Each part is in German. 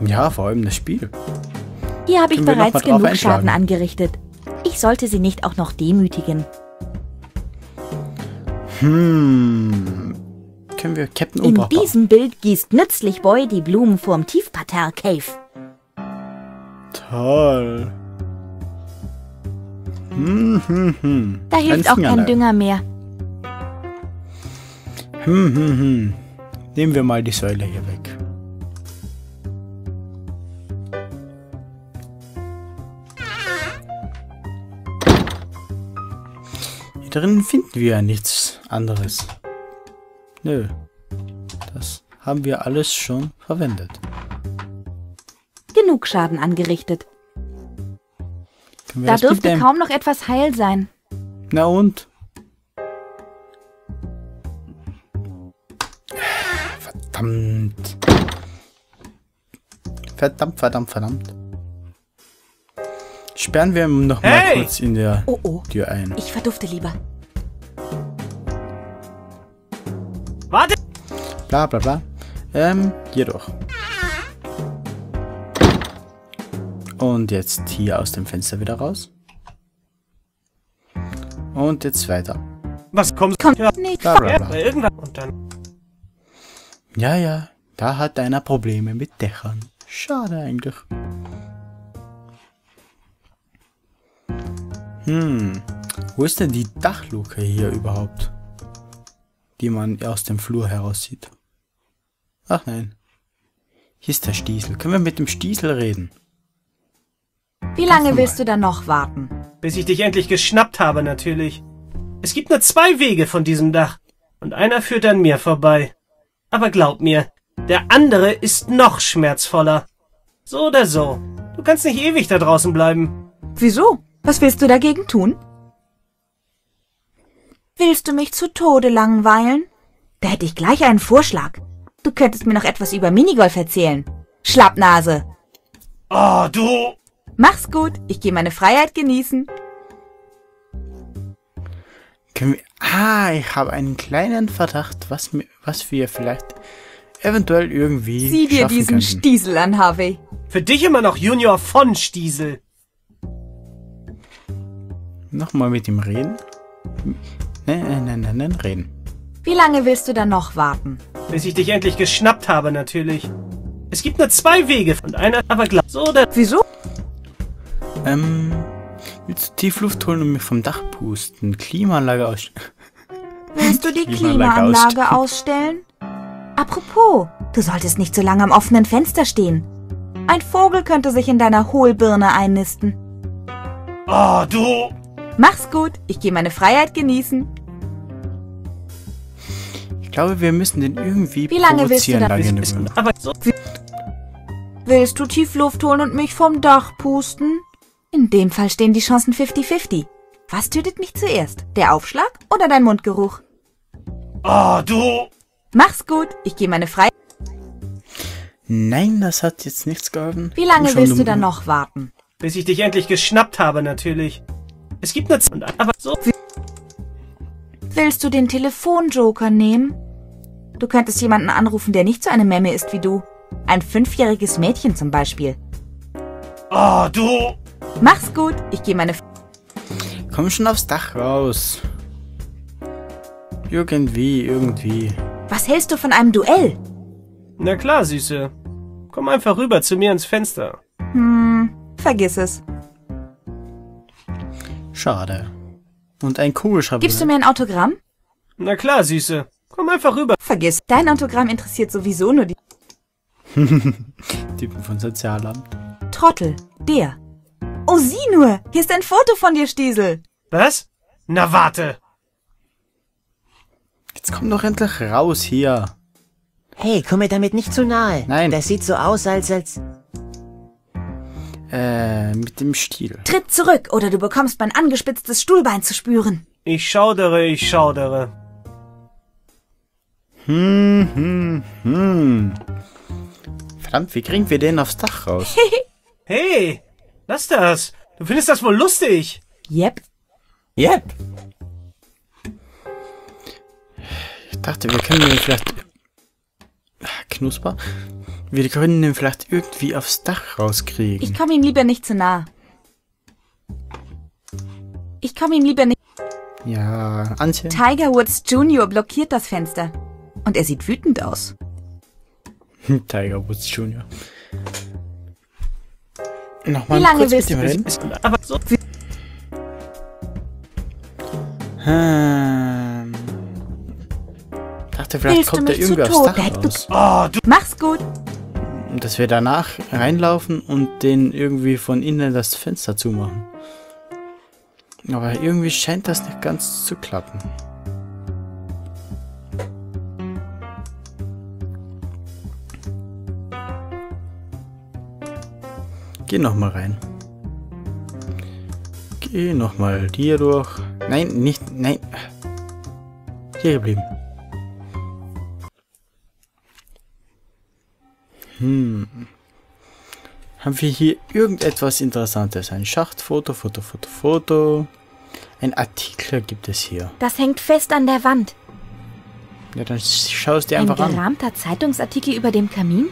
Ja, vor allem das Spiel. Hier habe ich bereits genug? Schaden angerichtet. Ich sollte sie nicht auch noch demütigen. Hm. Können wir Captain In umbrauchbar? diesem Bild gießt nützlich Boy die Blumen vorm Tiefparterre Cave. Toll. Hm, hm, hm. Da hilft auch kein. Dünger mehr. Hm, hm, hm. Nehmen wir mal die Säule hier weg. Hier drin finden wir ja nichts anderes. Nö. Das haben wir alles schon verwendet. Genug Schaden angerichtet. Da dürfte kaum noch etwas heil sein. Na und? Verdammt. Verdammt, verdammt, verdammt. Sperren wir noch mal Hey! kurz in der Oh oh, Tür ein. ich verdufte lieber. Warte! Bla bla bla. Ähm, jedoch. Und jetzt hier aus dem Fenster wieder raus. Und jetzt weiter. Was kommst Kommt Ja, nicht Bla bla ja, bla. irgendwann. Und dann. Ja, ja, da hat einer Probleme mit Dächern. Schade eigentlich. Hm, wo ist denn die Dachluke hier überhaupt? Die man aus dem Flur heraus sieht. Ach nein. Hier ist der Stiesel. Können wir mit dem Stiesel reden? Wie lange willst du da noch warten? Bis ich dich endlich geschnappt habe, natürlich. Es gibt nur zwei Wege von diesem Dach. Und einer führt an mir vorbei. Aber glaub mir, der andere ist noch schmerzvoller. So oder so. Du kannst nicht ewig da draußen bleiben. Wieso? Was willst du dagegen tun? Willst du mich zu Tode langweilen? Da hätte ich gleich einen Vorschlag. Du könntest mir noch etwas über Minigolf erzählen. Schlappnase. Oh, du. Mach's gut, ich gehe meine Freiheit genießen. Wir... Ah, ich habe einen kleinen Verdacht, was, mir, was wir vielleicht eventuell irgendwie Sieh dir schaffen diesen könnten. Stiesel an, Harvey. Für dich immer noch Junior von Stiesel. Nochmal mit ihm reden? Nein, nein, nein, nein, nein, reden. Wie lange willst du da noch warten? Bis ich dich endlich geschnappt habe, natürlich. Es gibt nur zwei Wege und einer aber glaub. So oder. Wieso? Ähm, willst du Tiefluft holen und mich vom Dach pusten? Klimaanlage aus... Willst du die Klimaanlage Klimaanlage ausstellen? Apropos, du solltest nicht so lange am offenen Fenster stehen. Ein Vogel könnte sich in deiner Hohlbirne einnisten. Oh, du. Mach's gut, ich gehe meine Freiheit genießen. Ich glaube, wir müssen den irgendwie Wie lange willst du provozieren, da- Böhme. aber so. Willst du Tiefluft holen und mich vom Dach pusten? In dem Fall stehen die Chancen 50-50. Was tötet mich zuerst? Der Aufschlag oder dein Mundgeruch? Oh, du. Mach's gut, ich gehe meine Freiheit. Nein, das hat jetzt nichts geholfen. Wie lange schon, willst du da noch warten? Bis ich dich endlich geschnappt habe, natürlich. Es gibt nur. z- und aber so. Willst du den Telefonjoker nehmen? Du könntest jemanden anrufen, der nicht so eine Memme ist wie du. Ein fünfjähriges Mädchen zum Beispiel. Oh, du. Mach's gut, ich gehe meine... F Komm schon aufs Dach raus. Irgendwie, irgendwie. Was hältst du von einem Duell? Na klar, Süße. Komm einfach rüber zu mir ins Fenster. Hm, vergiss es. Schade. Und ein Kugelschreiber. Gibst du mir ein Autogramm? Na klar, Süße. Komm einfach rüber. Vergiss. Dein Autogramm interessiert sowieso nur die Typen von Sozialamt. Trottel. Der. Oh, sieh nur. Hier ist ein Foto von dir, Stiesel. Was? Na warte. Jetzt komm doch endlich raus hier. Hey, komm mir damit nicht zu nahe. Nein. Das sieht so aus, als als... Äh, mit dem Stiel. Tritt zurück, oder du bekommst mein angespitztes Stuhlbein zu spüren. Ich schaudere, ich schaudere. Hm, hm, hm. Verdammt, wie kriegen wir den aufs Dach raus? Hey, lass das. Du findest das wohl lustig. Yep. Yep. Ich dachte, wir können ihn vielleicht... Knusper? Wir können ihn vielleicht irgendwie aufs Dach rauskriegen. Ich komme ihm lieber nicht zu nah. Ich komme ihm lieber nicht. ja, Antje. Tiger Woods Jr. blockiert das Fenster. Und er sieht wütend aus. Tiger Woods Jr. Nochmal Wie lange willst du. Ist, aber so, Hm. Dachte, vielleicht Willst du kommt er mich zu irgendwie aufs? Dach du- raus. oh, du, Mach's gut. Dass wir danach reinlaufen und den irgendwie von innen das Fenster zumachen. Aber irgendwie scheint das nicht ganz zu klappen. Geh noch mal rein. Geh noch mal hier durch. Nein, nicht, nein. Hier geblieben. Haben wir hier irgendetwas Interessantes? Ein Schachtfoto, Foto, Foto, Foto. Ein Artikel gibt es hier. Das hängt fest an der Wand. Ja, dann schau es dir Ein einfach an. gerahmter Zeitungsartikel über dem Kamin?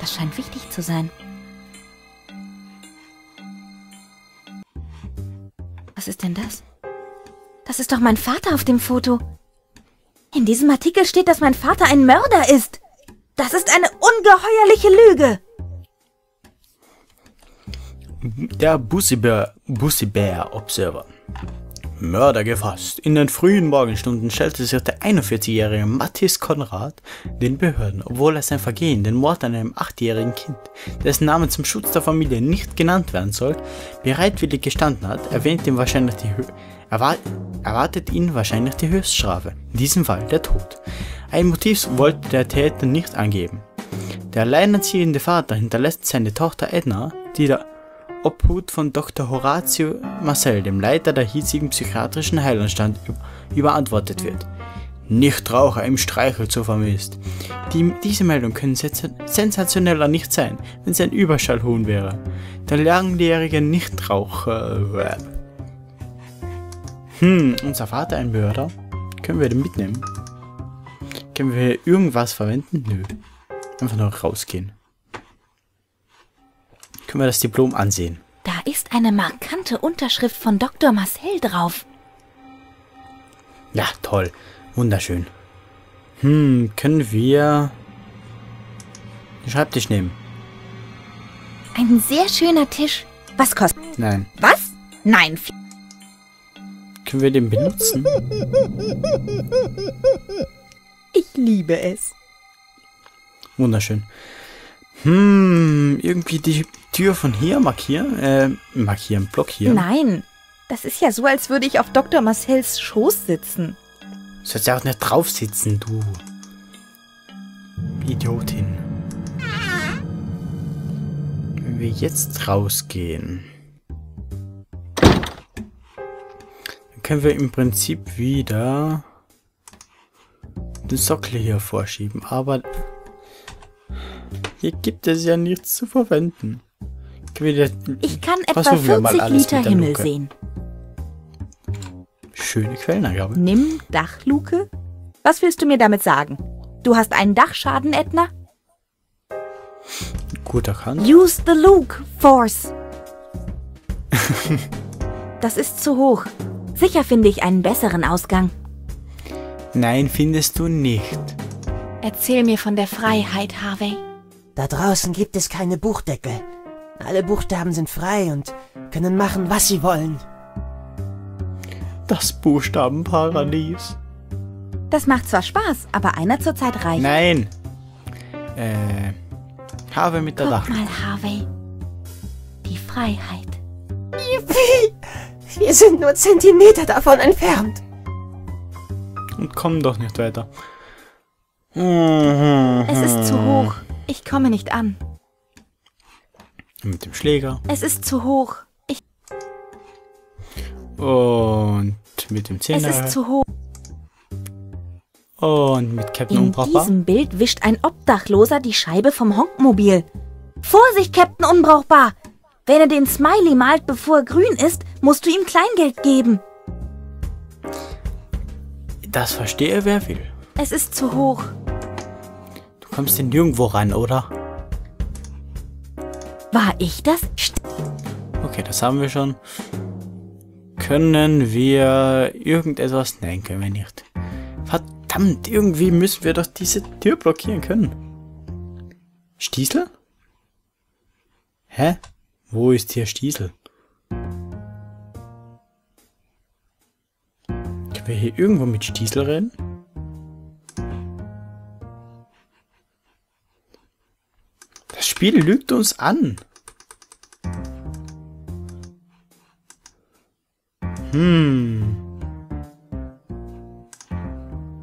Das scheint wichtig zu sein. Was ist denn das? Das ist doch mein Vater auf dem Foto. In diesem Artikel steht, dass mein Vater ein Mörder ist. Das ist eine ungeheuerliche Lüge. Der Bussibär, Bussibär Observer. Mörder gefasst. In den frühen Morgenstunden stellte sich der 41-jährige Mathis Konrad den Behörden, obwohl er sein Vergehen, den Mord an einem achtjährigen Kind, dessen Name zum Schutz der Familie nicht genannt werden soll, bereitwillig gestanden hat, erwähnt ihm wahrscheinlich die Hö erwar erwartet ihn wahrscheinlich die Höchststrafe. In diesem Fall der Tod. Ein Motiv wollte der Täter nicht angeben. Der alleinerziehende Vater hinterlässt seine Tochter Edna, die der Obhut von Dr. Horatio Marcel, dem Leiter der hiesigen psychiatrischen Heilanstalt, üb- überantwortet wird. Nichtraucher im Streichholzoo vermisst. Die, diese Meldung könnte sens- sensationeller nicht sein, wenn es ein Überschallhuhn wäre. Der langjährige Nichtraucher. Hm, unser Vater ein Mörder? Können wir den mitnehmen? Können wir irgendwas verwenden? Nö. Einfach nur rausgehen. Können wir das Diplom ansehen? Da ist eine markante Unterschrift von Dr. Marcel drauf. Ja, toll. Wunderschön. Hm, können wir den Schreibtisch nehmen? Ein sehr schöner Tisch. Was kostet? Nein. Was? Nein. Können wir den benutzen? Ich liebe es. Wunderschön. Hm, irgendwie die Tür von hier markieren? Äh, markieren, blockieren. Nein. Das ist ja so, als würde ich auf Dr. Marcels Schoß sitzen. Sollst ja auch nicht drauf sitzen, du. Idiotin. Wenn wir jetzt rausgehen, dann können wir im Prinzip wieder den Sockel hier vorschieben. Aber hier gibt es ja nichts zu verwenden. Ich kann etwa Versuchen wir mal 40 alles Liter Himmel Luke. sehen. Schöne Quellenangabe. Nimm Dachluke? Was willst du mir damit sagen? Du hast einen Dachschaden, Edna? Gut erkannt. Use the Luke, Force. das ist zu hoch. Sicher finde ich einen besseren Ausgang. Nein, findest du nicht. Erzähl mir von der Freiheit, Harvey. Da draußen gibt es keine Buchdeckel. Alle Buchstaben sind frei und können machen, was sie wollen. Das Buchstabenparadies. Das macht zwar Spaß, aber einer zur Zeit reicht. Nein. Äh, habe mit der Guck Dach. mal, Harvey. Die Freiheit. Wir sind nur Zentimeter davon entfernt. Und komm doch nicht weiter. Mhm. Es ist zu hoch. Ich komme nicht an. Mit dem Schläger. Es ist zu hoch. Ich, Und mit dem es Zehner. ist zu hoch. Und mit Captain In Unbrauchbar. diesem Bild wischt ein Obdachloser die Scheibe vom Honkmobil. Vorsicht, Captain Unbrauchbar! Wenn er den Smiley malt, bevor er grün ist, musst du ihm Kleingeld geben. Das verstehe wer will. Es ist zu hoch. Du kommst denn nirgendwo ran, oder? War ich das? Okay, das haben wir schon. Können wir irgendetwas? Nein, können wir nicht. Verdammt, irgendwie müssen wir doch diese Tür blockieren können. Stiesel? Hä? Wo ist hier Stiesel? Wir hier irgendwo mit Stiesel reden? Das Spiel lügt uns an. Hm.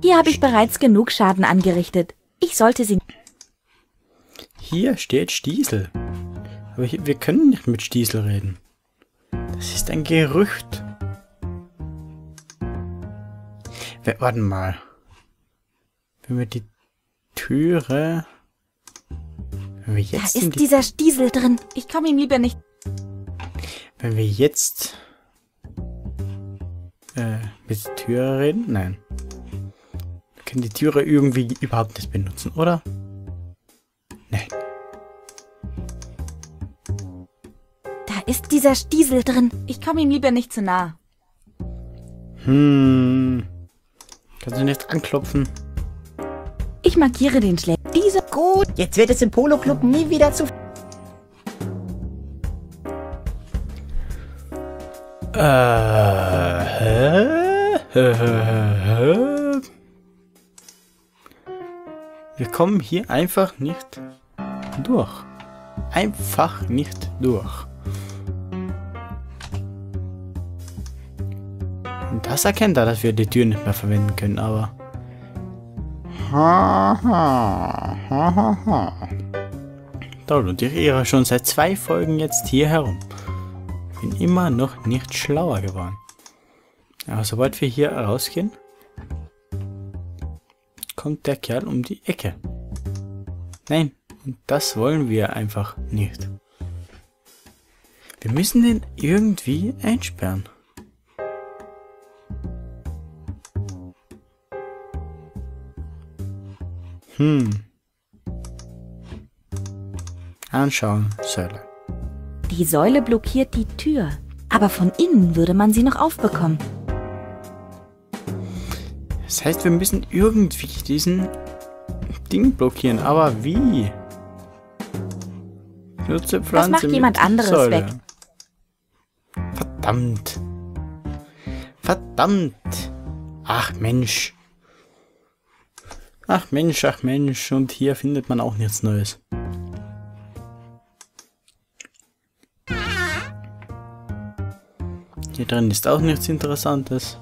Hier habe ich bereits genug Schaden angerichtet. Ich sollte sie... Hier steht Stiesel. Aber hier, wir können nicht mit Stiesel reden. Das ist ein Gerücht. Wir, warten mal. Wenn wir die Türe... Wenn wir Da jetzt in ist die, dieser Stiesel drin. Ich komme ihm lieber nicht... Wenn wir jetzt... Äh, mit der Türe reden? Nein. Wir können die Türe irgendwie überhaupt nicht benutzen, oder? Nein. Da ist dieser Stiesel drin. Ich komme ihm lieber nicht zu nah. Hm. Kannst du nicht anklopfen? Ich markiere den Schläger. Dieser... Gut, jetzt wird es im Polo-Club nie wieder zu... Äh, hä? Wir kommen hier einfach nicht durch. Einfach nicht durch. Das erkennt er, dass wir die Tür nicht mehr verwenden können, aber... Ha, ha, ha, ha, ha. Toll, und ich irre schon seit zwei Folgen jetzt hier herum bin immer noch nicht schlauer geworden. Aber sobald wir hier rausgehen, kommt der Kerl um die Ecke. Nein, das wollen wir einfach nicht. Wir müssen den irgendwie einsperren. Hm. Anschauen, Säule. Die Säule blockiert die Tür. Aber von innen würde man sie noch aufbekommen. Das heißt, wir müssen irgendwie diesen Ding blockieren. Aber wie? Nutze Pflanze macht mit jemand anderes Säule. weg. Verdammt. Verdammt. Ach Mensch. Ach Mensch, ach Mensch. Und hier findet man auch nichts Neues. Hier drin ist auch nichts Interessantes.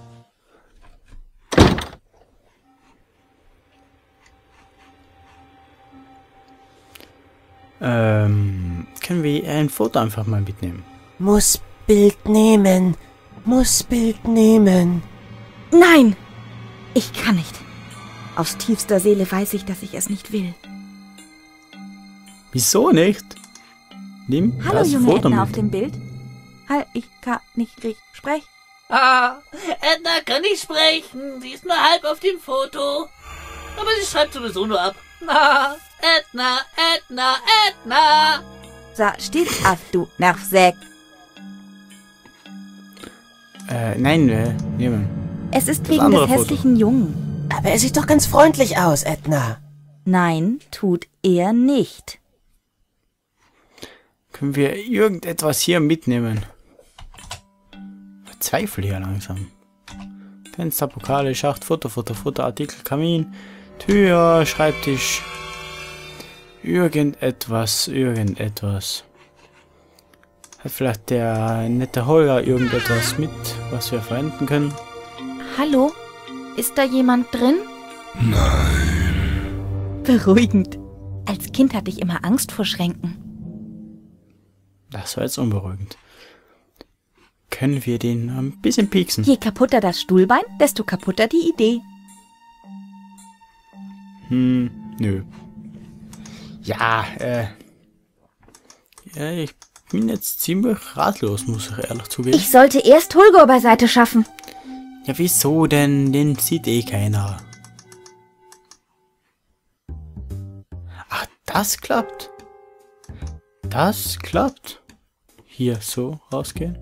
Ähm, können wir ein Foto einfach mal mitnehmen? Muss Bild nehmen. Muss Bild nehmen. Nein! Ich kann nicht. Aus tiefster Seele weiß ich, dass ich es nicht will. Wieso nicht? Nimm Hallo, das junge Foto Edna auf mit. dem Bild. Halt, ich kann nicht richtig sprechen. Ah, Edna kann nicht sprechen. Sie ist nur halb auf dem Foto. Aber sie schreibt sowieso nur ab. Ah, Edna, Edna, Edna. So, steht auf, du Nervsäck. Äh, nein, äh, nehmen. Es ist Das wegen des Foto. hässlichen Jungen. Aber er sieht doch ganz freundlich aus, Edna. Nein, tut er nicht. Können wir irgendetwas hier mitnehmen? Verzweifle hier langsam. Fenster, Pokale, Schacht, Foto, Foto, Foto, Artikel, Kamin, Tür, Schreibtisch. Irgendetwas, irgendetwas. Hat vielleicht der nette Holger irgendetwas mit, was wir verwenden können? Hallo? Ist da jemand drin? Nein. Beruhigend. Als Kind hatte ich immer Angst vor Schränken. Das war jetzt unberuhigend. Können wir den ein bisschen pieksen? Je kaputter das Stuhlbein, desto kaputter die Idee. Hm, nö. Ja, äh. Ja, ich bin jetzt ziemlich ratlos, muss ich ehrlich zugeben. Ich sollte erst Hulgor beiseite schaffen. Ja, wieso denn? Den sieht eh keiner. Ach, das klappt. das klappt. Hier so rausgehen.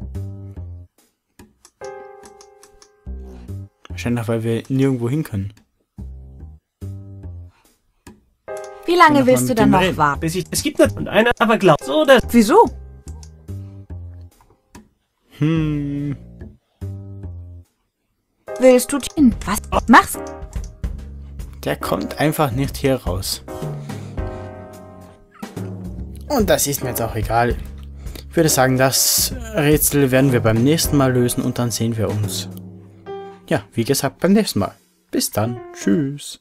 Wahrscheinlich, weil wir nirgendwo hin können. Wie lange willst du dann dem noch reden. warten? Bis ich, es gibt nicht und einer aber glaubt so, dass Wieso? Hm. Willst du... Was machst Der kommt einfach nicht hier raus. Und das ist mir jetzt auch egal. Ich würde sagen, das Rätsel werden wir beim nächsten Mal lösen und dann sehen wir uns. Ja, wie gesagt, beim nächsten Mal. Bis dann. Tschüss.